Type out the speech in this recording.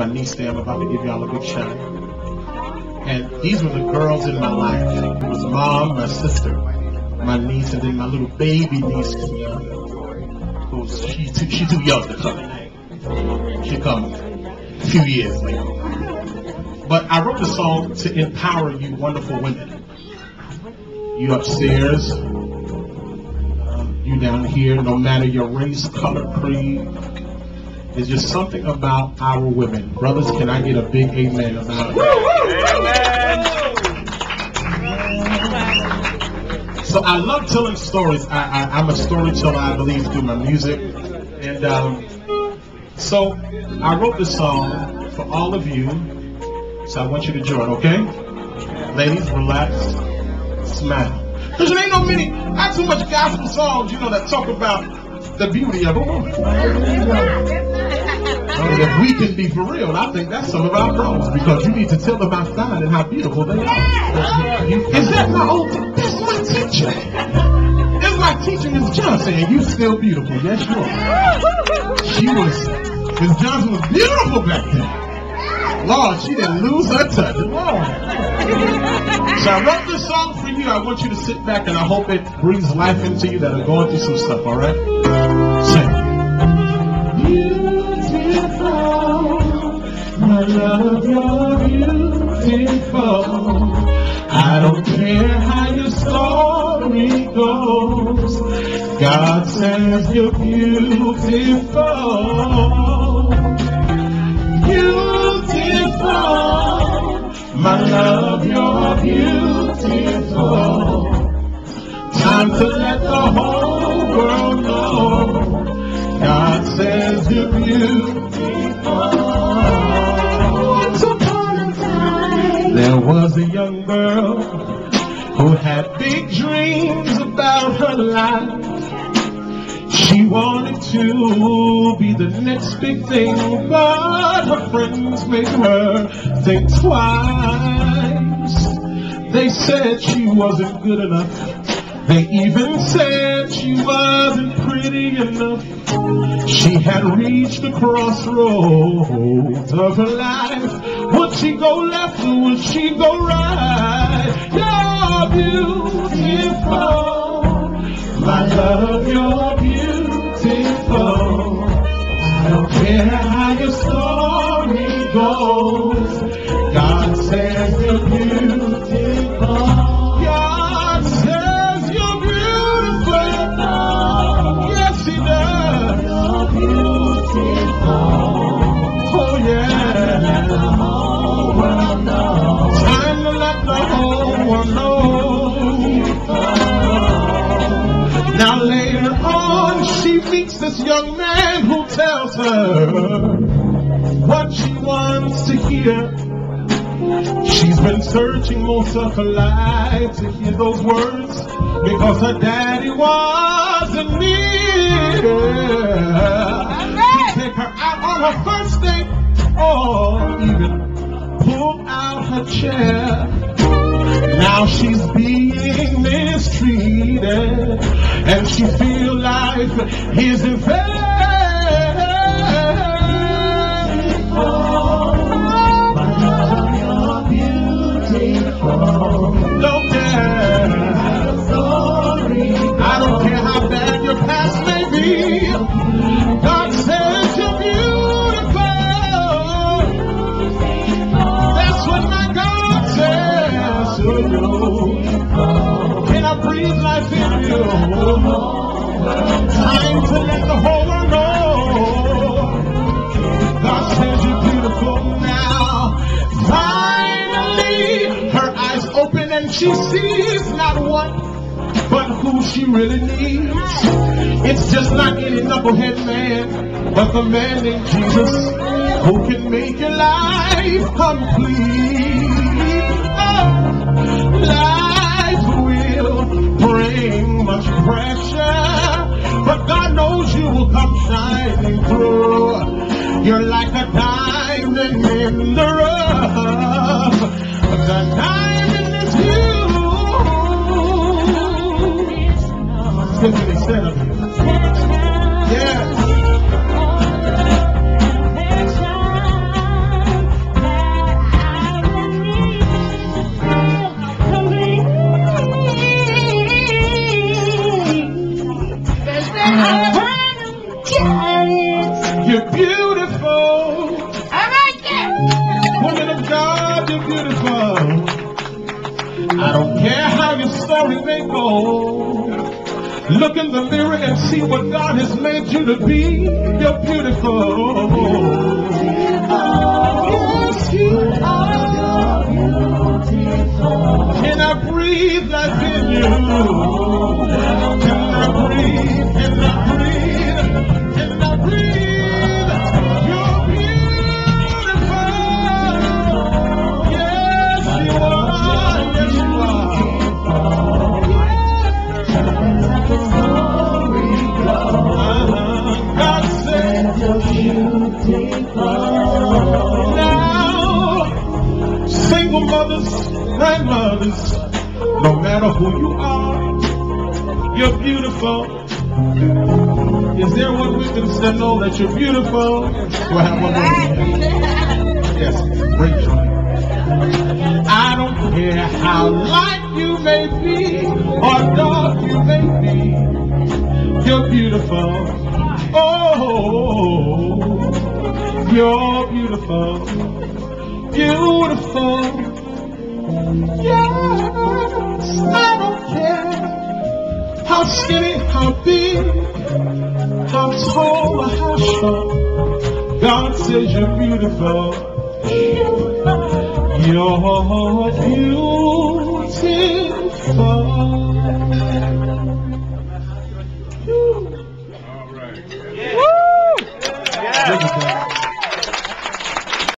my niece there. I'm about to give y'all a big shout. And these were the girls in my life. It was mom, my sister, my niece, and then my little baby niece, who's she too, she too young to come. She come a few years later. But I wrote the song to empower you wonderful women. You upstairs, um, you down here, no matter your race, color, creed, there's just something about our women. Brothers, can I get a big amen about it? So I love telling stories. I, I'm a storyteller, I believe, through my music. And um, so I wrote this song for all of you. So I want you to join, okay? Ladies, relax, smile. Because there ain't no many, not too much gospel songs, you know, that talk about the beauty of a woman. And if we can be for real, I think that's some of our problems because you need to tell them how fine and how beautiful they are. Is that my old? That's my teacher. That's my teacher, Miss Johnson, and you still beautiful. Yes, you are. She was. Miss Johnson was beautiful back then. Lord, she didn't lose her touch. Lord. So I wrote this song for you. I want you to sit back and I hope it brings life into you that are going through some stuff, all right? Sing. Beautiful, my love, you're beautiful. I don't care how your story goes. God says you're beautiful. My love, you're beautiful. Time to let the whole world know. God says you're beautiful. Once upon a time, there was a young girl who had big dreams about her life. She wanted to be the next big thing, but her friends made her think twice. They said she wasn't good enough. They even said she wasn't pretty enough. She had reached the crossroads of her life. Would she go left or would she go right? You're beautiful. My love, you're how your story goes. God says you're beautiful. God says you're beautiful. Yes, He does. You're beautiful. Oh, yeah. Time to let the whole world know. Now later on, she meets this young man who tells her what she wants to hear. She's been searching most of her life to hear those words because her daddy wasn't near. To take her out on her first date or even pull out her chair. Now she's being mistreated and she feel life isn't fair. She sees not what but who she really needs. It's just not any knucklehead man, but the man named Jesus who can make your life complete. Oh, life will bring much pressure, but God knows you will come shining through. You're like a diamond in the rough. The Yeah. You're beautiful. I like that. Woman of God, you're beautiful. I don't care how your story may go. Look in the mirror and see what God has made you to be. You're beautiful. Matter who you are, you're beautiful. Is there one witness that know that you're beautiful? I have one witness? Yes, Rachel. I don't care how light you may be or dark you may be, you're beautiful. Oh, you're beautiful, beautiful. Yes, skinny, how big, how tall how short. God says you're beautiful. You're beautiful.